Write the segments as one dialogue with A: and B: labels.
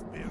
A: spirit.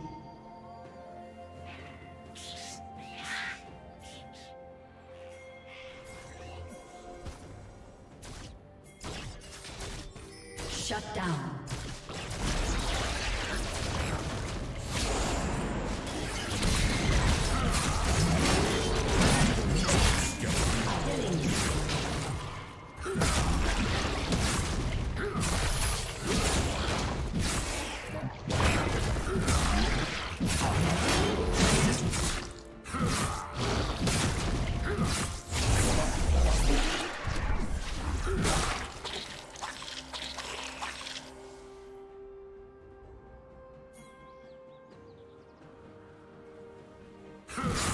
A: Huh.